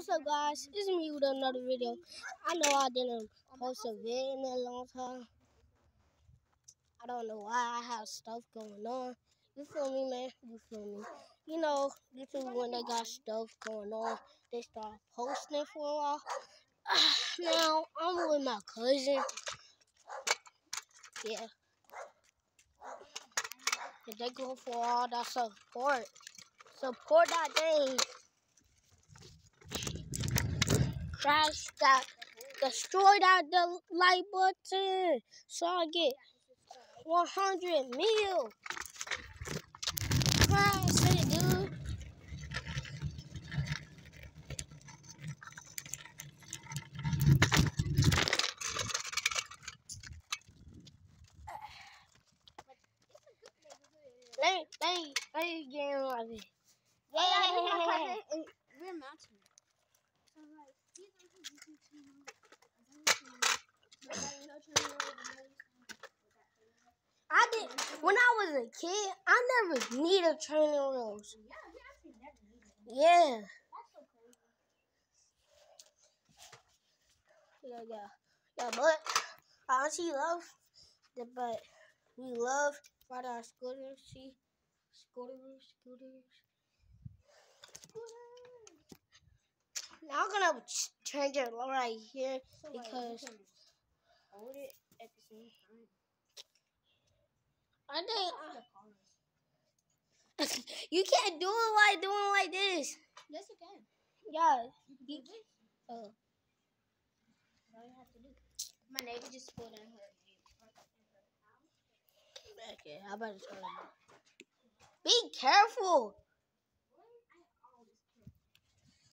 What's up, guys? It's me with another video. I know I didn't post a video in a long time. I don't know why I have stuff going on. You feel me, man? You feel me? You know, YouTube when they got stuff going on, they start posting for a while. now I'm with my cousin. Yeah. And they go for all that support. Support that thing. Crash that. Destroy that the like button. So I get 100 mil. Crash it, dude. Let me, let me, let me get in my video. Yeah, yeah, yeah, Yeah. yeah. We're mountain. I did when I was a kid. I never needed training wheels. Yeah. Yeah, yeah, yeah. But I actually love the but we love ride our scooters. See, scooters, scooters. Now I'm gonna change it right here So, because hold it at the same time. I think you can't do it like doing like this. Yes, you can. Yeah. You can. Uh, all you have to do. My neighbor just pulled in her. okay, better turn it. Be careful.